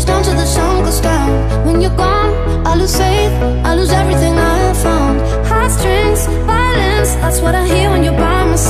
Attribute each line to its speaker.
Speaker 1: stay, down till the sun goes down. When you're gone, I lose faith, I lose everything I have found. Heartstrings, violence, that's what I hear when you're by my side.